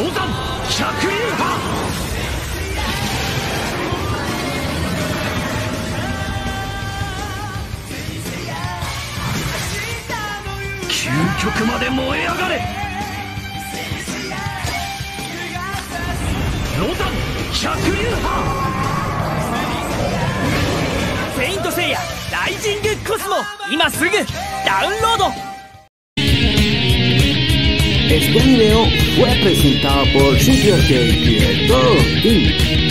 ロザン百竜派。究極まで燃え上がれ。ロザン百竜派。セイントセイヤライジングコスモ今すぐダウンロード。Este video fue presentado por Super Arcade y